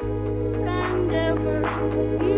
and ever.